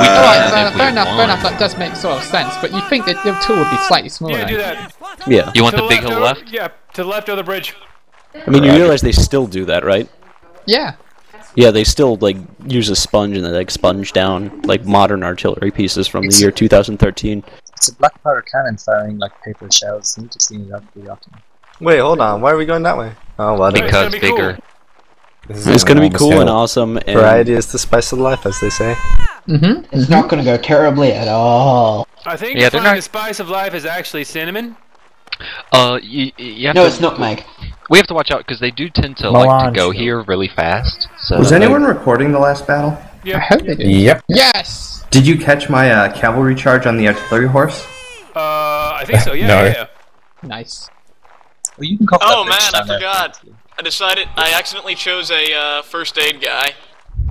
We Uh, Alright, fair, we fair enough, fair enough, that does make sort of sense, but you think that the tool would be slightly smaller Yeah, do that. Yeah. You want To the big hill left? Yeah, to the left of the bridge. I mean, you realize they still do that, right? Yeah. Yeah, they still like use a sponge and they like sponge down like modern artillery pieces from the year 2013. It's a black powder cannon firing like paper shells. You need to clean it up pretty often. Wait, hold on. Why are we going that way? Oh, well. It's Because gonna be cool. bigger. This is It's an gonna be cool and awesome. And Variety is the spice of life, as they say. Mm-hmm. It's not gonna go terribly at all. I think Yeah, yeah, not- the spice of life is actually cinnamon. Uh, you, you have No, to, it's nutmeg. We have to watch out because they do tend to like to Melange. go here really fast. So Was anyone recording the last battle? I hope they do. Yep. Yes! Did you catch my uh, cavalry charge on the artillery horse? Uh, I think so. Yeah, No. yeah, yeah. Nice. Well, you can cover Oh man, I forgot. I decided I accidentally chose a uh, first aid guy.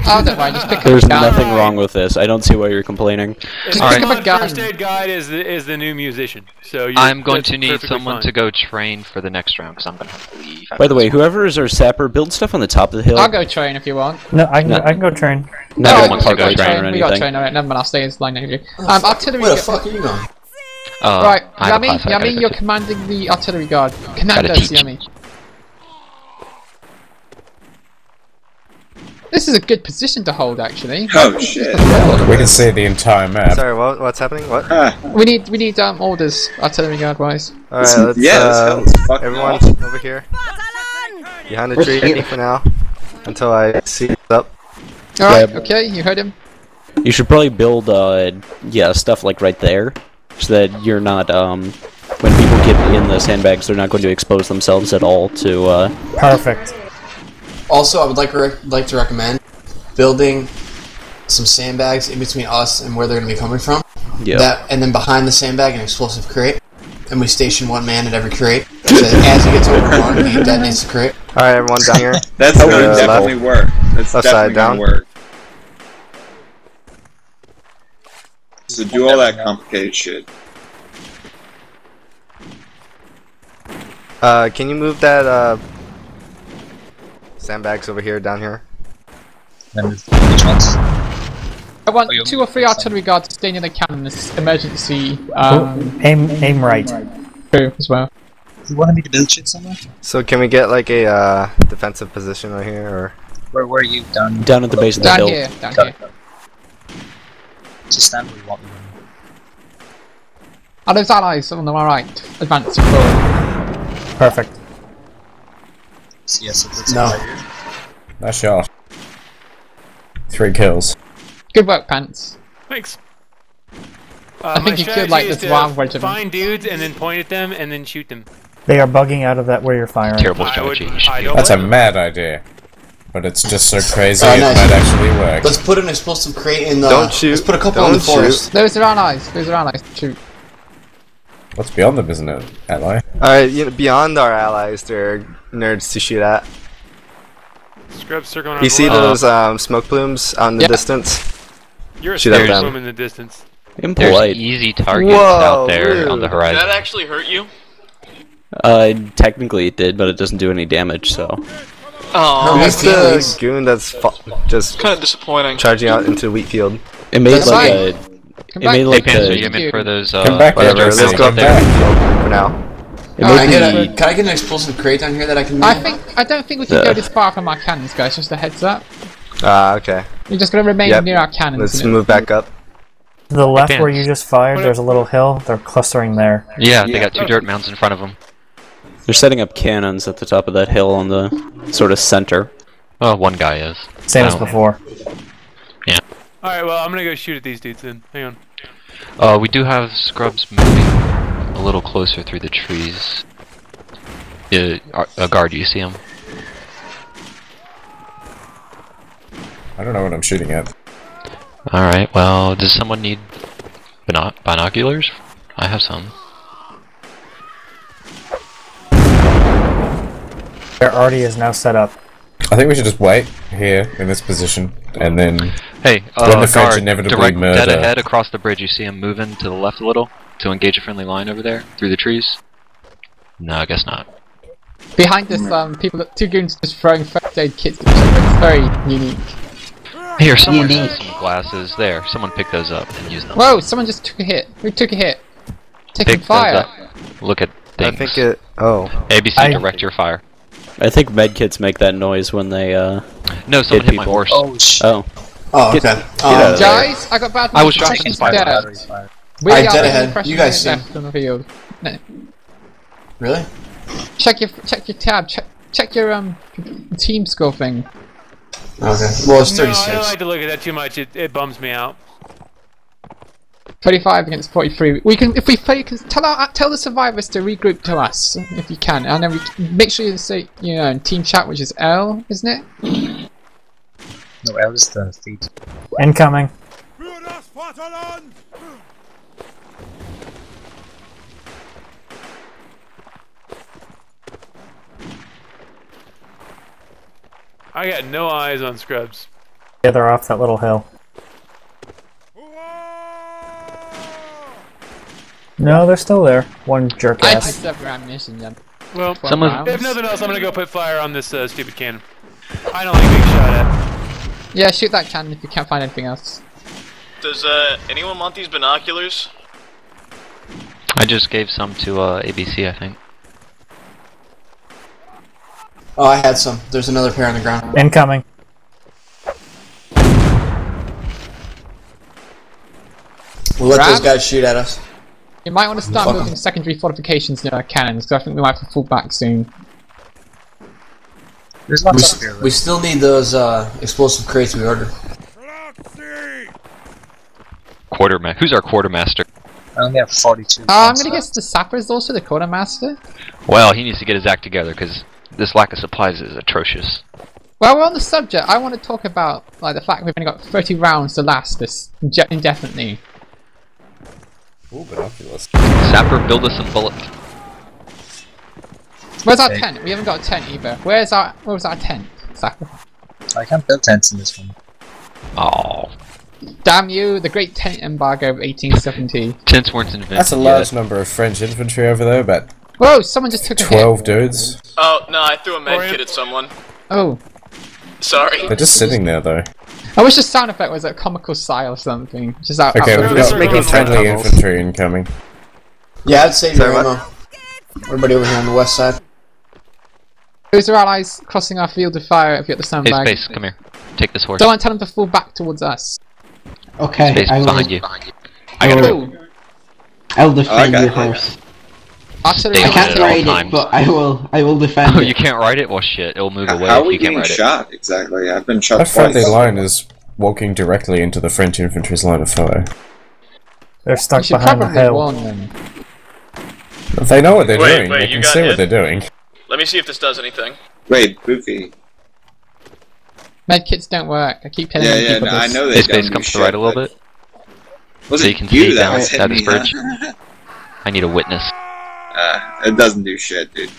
Oh, don't just pick up There's a gun. nothing wrong with this. I don't see why you're complaining. And All right. Pokemon Pick up a gun. First aid guide is the is the new musician. So you I'm going to need someone fine. to go train for the next round because I'm going to have to leave. By the way, whoever is our sapper, build stuff on the top of the hill. I'll go train if you want. No, I can, No. I can go train. No, Oh, like wants to go train train or We got train, alright, never mind, I'll stay as line of you. Um, artillery Where the fuck are you going? Uh, Right, I have Yami, class I gotta Yami, you're commanding the artillery guard. Commanders, teach. Yami. This is a good position to hold, actually. Oh shit. We can see the entire map. Sorry, what, what's happening? What? Ah, We need we need um orders, artillery guard wise. Alright, This- let's, yeah, this uh, hill is fucking everyone awesome. over here. Behind the tree for now. Until I see it up. Alright, okay, you heard him. You should probably build, uh, yeah, stuff like right there, so that you're not, um, when people get in the sandbags, they're not going to expose themselves at all to, uh, Perfect. Also, I would like rec- like to recommend building some sandbags in between us and where they're going to be coming from. yeah. That and then behind the sandbag, an explosive crate. And we station one man at every crate. So as he gets over one, he detonates the crate. Alright, everyone down here. That's Uh, gonna left- definitely work. That's left definitely side gonna down. work. So do all that complicated shit. Uh, can you move that, uh, sandbags over here, down here? Then which ones? I want Oh, two or three artillery guards staying in the cannon as emergency um Aim, aim right. crew as well. You want me to build shit somewhere? So can we get like a, uh, defensive position right here, or? Where, where are you? Down, Down at the base of the Down hill. here, down Got here. it. Just stand where you want me. Are those allies on the right Advance forward? Perfect. So, yes, it's No. right. Nice shot. Three kills. Good work, Pants. Thanks. Uh, I think you killed, like, is this to one wedge of. Find dudes and then point at them and then shoot them. They are bugging out of that where you're firing. Terrible I would. strategy. You should I be- don't That's a mad idea. But it's just so crazy Oh, it nice. might actually work. Let's put an explosive crate in the. Don't shoot. Let's put a couple in the Don't shoot. forest. Those are allies. Those are allies. Shoot. What's beyond them, isn't it, ally? Alright, you know, beyond our allies, there are nerds to shoot at. Scrub circling on You see left. those, um, smoke plumes on the Yeah. distance? You're a shoot at smoke them. plume in the distance. There's easy targets Whoa, out there on the rude. Did horizon. that actually hurt you? Uh, technically it did, but it doesn't do any damage, so. Oh, Who's the goon that's fa- just kind of disappointing. charging out into the wheat field? It made That's like fine. a. Come It back. made Hey, like Panzer, the. you meant for those, uh, Come back, Whatever, Andrew, let's so go you back for now. It Alright, Can I, get a, can I get an explosive crate down here that I can? I think I don't think we can Yeah. go this far from our cannons, guys. Just a heads up. Ah, okay. We're just gonna remain Yep. near our cannons. Let's you know. move back up. To the left where you just fired, there's a little hill. They're clustering there. Yeah, they Yeah. got two dirt mounds in front of them. They're setting up cannons at the top of that hill on the sort of center. Well, one guy is. Same as before. before. Alright, well, I'm gonna go shoot at these dudes then. Hang on. Uh, we do have scrubs moving a little closer through the trees. Yeah, uh, a guard, you see him? I don't know what I'm shooting at. Alright, well, does someone need bino- binoculars? I have some. Their arty is now set up. I think we should just wait here in this position, and then Hey, when uh, the French guard, inevitably direct murder. dead ahead across the bridge. You see him moving to the left a little to engage a friendly line over there through the trees. No, I guess not. Behind us, um, people, two goons just throwing first aid kits at. It's very unique. Here, someone Unique. has some glasses. There, someone pick those up and use them. Whoa! Someone just took a hit. Who took a hit? Taking Pick those fire. up. Look at things. I think it. Oh, ABC, I- direct your fire. I think medkits make that noise when they uh. No, someone hit my people. horse. Oh shit. Oh. Oh, Get- okay. get Um. Guys, I got bad I was news. dropping Second spy dead. We Alright, are dead the ahead. You guys left see. on the field. No, really? check your check your tab. Check check your um team score thing. Okay. Well, it's 36. No, I don't like to look at that too much. It, it bums me out. 35 against 43. We can, if we fail, can tell our, tell the survivors to regroup to us if you can, and then we can- make sure you say you know in team chat, which is L, isn't it? No, L is the feed. Incoming. I got no eyes on scrubs. Yeah, they're off that little hill. No, they're still there. One jerk I ass. picked up your ammunition then. Well, Someone- if nothing else, I'm gonna go put fire on this uh, stupid cannon. I don't like being shot at. Yeah, shoot that cannon if you can't find anything else. Does uh, anyone want these binoculars? I just gave some to uh, ABC, I think. Oh, I had some. There's another pair on the ground. Incoming. We'll let those guys shoot at us. You might want to start building secondary fortifications near our cannons, because I think we might have to fall back soon. There's We, lots s- up here. we still need those uh, explosive crates we ordered. Quartermaster. Who's our quartermaster? I only have 42. Uh, I'm gonna guess the sappers also, the quartermaster. Well, he needs to get his act together because this lack of supplies is atrocious. Well, we're on the subject. I want to talk about like the fact we've only got 30 rounds to last this indefinitely. Ooh, binoculars. Sapper, build us some bullets. Where's our Okay. tent? We haven't got a tent either. Where's our Where's our tent? Sapper. I can't build tents in this one. Oh, Damn you! The Great Tent Embargo of 1870. tents weren't invented That's a yet. large number of French infantry over there, but. Whoa! Someone just took a 12 dudes. Oh no, I threw a med Orient- kit at someone. Oh, Sorry. They're just sitting there, though. I wish the sound effect was a comical sigh or something. Just out. Okay, out we've Just got making friendly tunnels. infantry incoming. Yeah, I'd save your ammo. Everybody over here on the west side. Those are allies crossing our field of fire. If you get the Hey, sandbag. Space, come here. Take this horse. Don't tell them to fall back towards us. Okay, Space, I will, behind you. I will, Oh, I will defend Okay. your horse. Artillery. Stay I can't it at all ride it, times. but I will. I will defend Oh, it. you can't ride it? Well, shit. It'll move away How are if we you getting ride it. shot exactly? I've been shot That friendly line is walking directly into the French infantry's line of fire. They're stuck should behind the probably hill. They know what they're Wait, doing. wait, they you can see hit? what they're doing. Let me see if this does anything. Wait, Goofy. Medkits don't work. I keep telling Yeah, you yeah, people no, I know they Hey, don't Space, do to the right a little bit. Was So it you can you see that down was at hitting this me? bridge. I need a witness. It doesn't do shit, dude.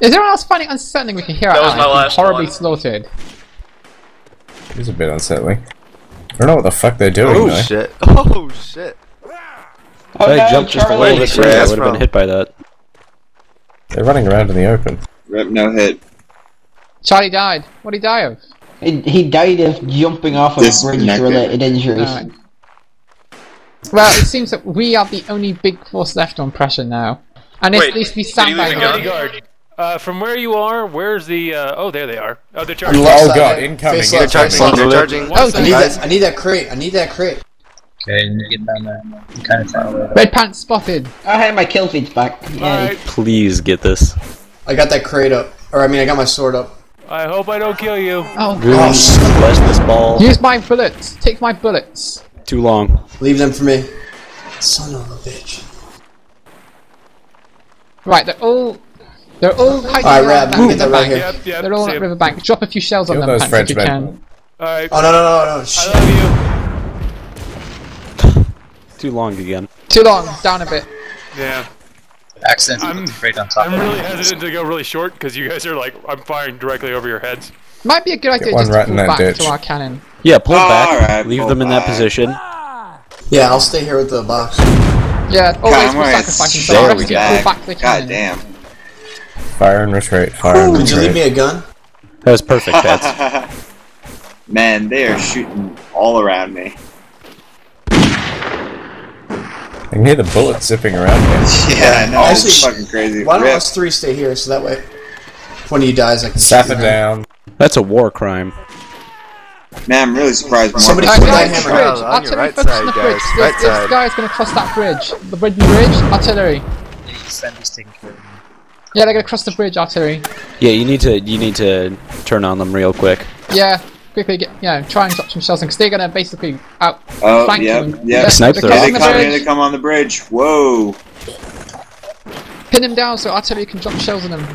Is anyone else finding unsettling we can hear That was ah, my allies last horribly one. slaughtered? It's a bit unsettling. I don't know what the fuck they're doing, Oh though. shit! Oh shit! Oh, I no, jumped just a little bit Where's. I would have been hit by that. They're running around in the open. Rip, no hit. Charlie died. What did he die of? He, he died of jumping off of Disconnected. bridge-related injuries. Alright. Well, it seems that we are the only big force left on pressure now. And it's Wait, at least these did he leave sandbags the are- gun? Bodyguard. Uh, from where you are, where's the? Uh, oh, there they are. Oh, they're charging. On Oh god, incoming, They're charging. They're charging. Oh, I need that. I need that crate. I need that crate. Okay, you get down there. I'm kind of far away. Red pants spotted. Oh, hey, my kill feed's back. Yay. Alright. Please get this. I got that crate up. Or I mean, I got my sword up. I hope I don't kill you. Oh, Goons, bless this ball. use my bullets. Take my bullets. Too long. Leave them for me. Son of a bitch. Right, they're all they're all hiding Alright, around Rab, that you right riverbank. Yep, yep. They're all see at 'em. riverbank. Drop a few shells on them, those Pants, if you Frenchmen. can. All right. Oh, no, no, no, no. I love you. Too long again. Too long. Down a bit. Yeah. Accidentally I'm- put the crate on top. I'm really hesitant to go really short because you guys are like I'm firing directly over your heads. Might be a good idea one just right to pull back ditch. to our cannon. Yeah, pull back. Alright, leave pull them in that position. Yeah, I'll stay here with the box. Yeah, always God, we're I'm sacrificing There we go. back the. God damn. Fire and retreat, fire and retreat. Could you leave me a gun? That was perfect, Pets. Man, they are shooting all around me. I can hear the bullets zipping around here. Yeah, I know. Actually, it's fucking crazy. Why don't Rip. us three stay here so that way, if one of you dies, I can Sap shoot it down. That's a war crime. Man, I'm really surprised. More Somebody people- put Guys, that the hammer bridge. on your Artillery right focus side, on the guys. bridge. This, Right this side. guy's gonna cross that bridge. The bridge, bridge, artillery. Sandy's taking care of me. Yeah, they're gonna cross the bridge, artillery. Yeah, you need to you need to turn on them real quick. Yeah, quickly get, yeah, try and drop some shells because they're gonna basically out Oh, flank yep, them. yep. Snipe they're them. Here they're come, here they come on the bridge. Whoa. Pin them down so artillery can drop shells on them.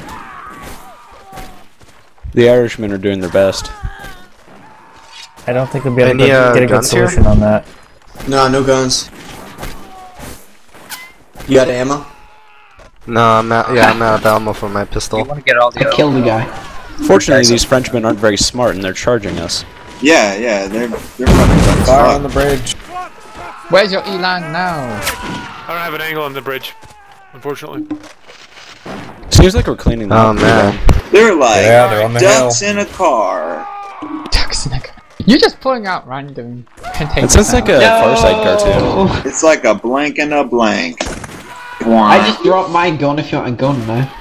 The Irishmen are doing their best. I don't think we'll be able Any, to uh, get a good guns here? solution on that. No, no guns. You got ammo? No, I'm out. Yeah, I'm out of ammo for my You pistol. want to get all the I killed the guy. Fortunately, these Frenchmen aren't very smart and they're charging us. Yeah, yeah, they're they're fucking dumb as Fire on the bridge. Where's your Elan now? I don't have an angle on the bridge, unfortunately. Seems like we're cleaning them Oh up. man. They're like Yeah, they're on the ducks in a car. You're just pulling out random containers. It sounds like a Far Side cartoon. It's like a blank and a blank. I just dropped my gun if you want a gun now.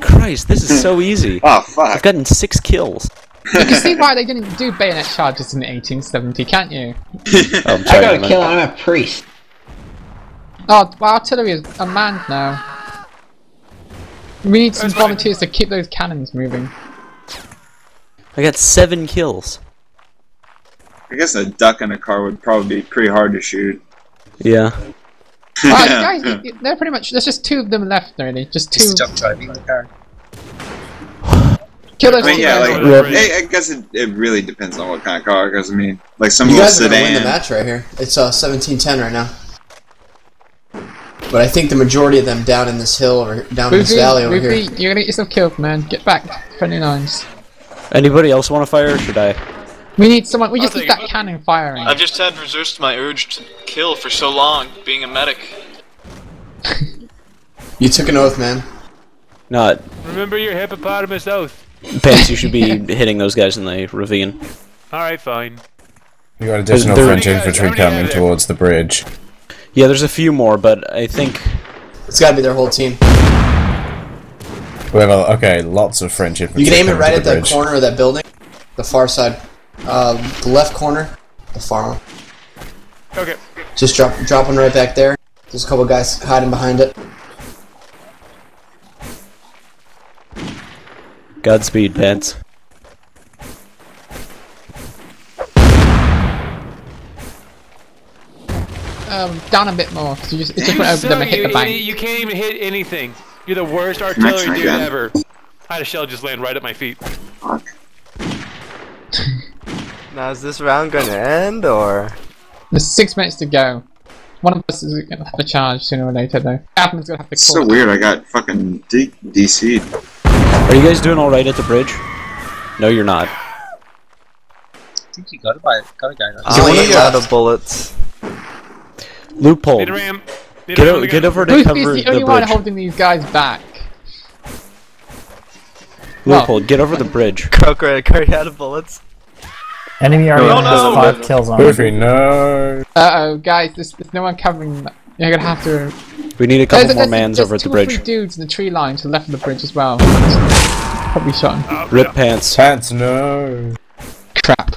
Christ, this is so easy. Oh fuck. I've gotten six kills. You can see why they didn't do bayonet charges in 1870, can't you? Oh, I'm I sorry. got a kill and I'm a priest. Oh, well, artillery is unmanned now. We need some volunteers to keep those cannons moving. I got seven kills. I guess a duck in a car would probably be pretty hard to shoot. Yeah. Alright, guys, y- y- they're pretty much. There's just two of them left, really. Just two. Is the driving the car? Kill those I mean, two yeah, like, Rip. hey, I guess it, it really depends on what kind of car. Because I mean, like some of You little guys are gonna win the match right here. It's uh 17-10 right now. But I think the majority of them down in this hill or down in this valley over Ruby, here. you're gonna get yourself killed, man. Get back. Friendly lines. Anybody else want to fire or should I? We need someone. We I'll just need take that cannon firing. I've just had resist my urge to kill for so long, being a medic. You took an oath, man. Not. Remember your hippopotamus oath. Pants, you should be hitting those guys in the ravine. Alright, fine. You got additional There- French How many guys- infantry how many guys coming towards the bridge. Yeah, there's a few more, but I think It's gotta be their whole team. We have a, okay, lots of French infantry. You can aim it right to at the the bridge. corner of that building. The far side. Uh, the left corner. The far one. Okay. Just drop drop one right back there. There's a couple guys hiding behind it. Godspeed, Pants. Um, down a bit more. 'cause you just, it just went over them and hit the bank. idiot. You can't even hit anything. You're the worst artillery dude ever. I had a shell just land right at my feet. Now is this round gonna end or? There's six minutes to go. One of us is gonna have to charge sooner or later, though. Admin's gonna have to It's so weird. I got fucking D- DC'd. Are you guys doing alright at the bridge? No, you're not. I think you got a, guy- got a guy. That's I'm what do you out got? of bullets. Loophole. Need a ram. Need Get, a o- ram get over to Ruthie's cover the the only one holding these guys back. Loophole, get over the bridge. Croker, already out of bullets. Enemy already No, has no, five no. kills on Goofy, him. no. Uh oh, guys, there's, there's no one covering. that. You're gonna have to. We need a couple There's- more there's- mans there's over at the two or three bridge. dudes in the tree line to the left of the bridge as well. Probably shot him. Oh, Rip yeah. Pants. Pants, no. Crap.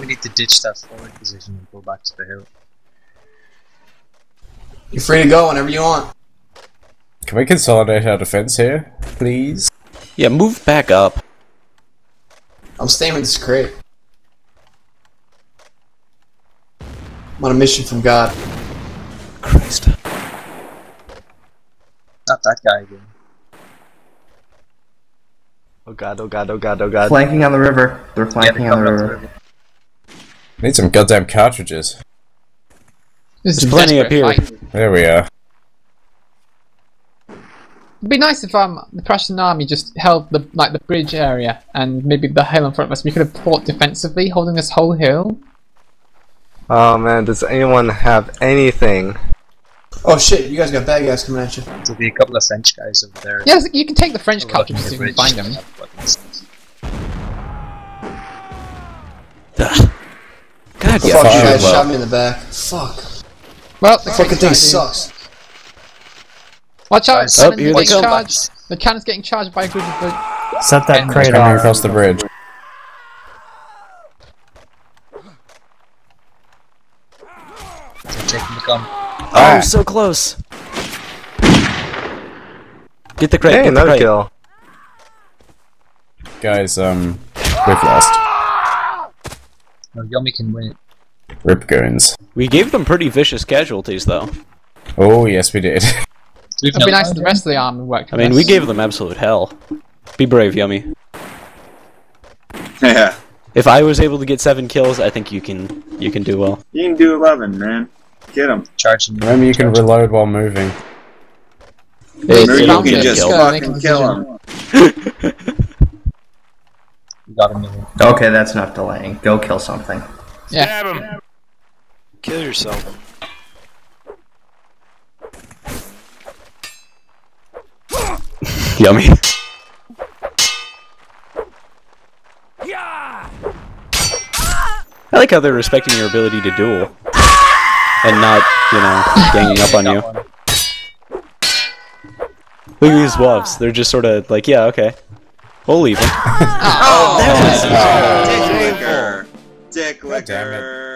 We need to ditch that forward position and go back to the hill. You're free to go whenever you want. Can we consolidate our defense here, please? Yeah, move back up. I'm staying with this crate. I'm on a mission from God. Christ. Not that guy again. Oh god, oh god, oh god, oh god. Flanking on the river. They're Yeah, flanking they're on the coming up the river. river. Need some goddamn cartridges. This is There's plenty up here. fight. There we are. It'd be nice if um the Prussian army just held the like the bridge area and maybe the hill in front of us. We could have fought defensively, holding this whole hill. Oh man, does anyone have anything? Oh shit, you guys got bad guys coming at you. There'll be a couple of French guys over there. Yes, you can take the French overlooking cartridges the if you can find them. Weapons. God, Fuck, yeah. you fire guys well. shot me in the back. Fuck. Well, the Fucking thing cannon's sucks. Watch out! Oh, Cannon's here they getting come. charged. The cannon's getting charged by a group of. Set that crate Coming off. across the bridge. They're taking the gun. Oh, so close. Get the crate. Hey, get the crate. kill. Guys, um, we've lost. No, Yomi can win it. Rip goons. We gave them pretty vicious casualties, though. Oh, yes, we did. We've it'd be nice if the rest of the army worked. I mean, us. we gave them absolute hell. Be brave, Yummy. Yeah. If I was able to get seven kills, I think you can you can do well. You can do 11, man. Get him. Charging. Remember, you can reload while moving. It- Or it you can just killed. Go, make a fucking kill decision. him. We got him in it. Okay, that's enough delaying. Go kill something. Yeah. Stab him. Kill yourself. Yummy. I like how they're respecting your ability to duel. And not, you know, ganging up on you. Look at these woofs. They're just sort of like, yeah, okay. We'll leave them. Oh, oh, oh. Dick licker. Dick licker.